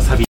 사비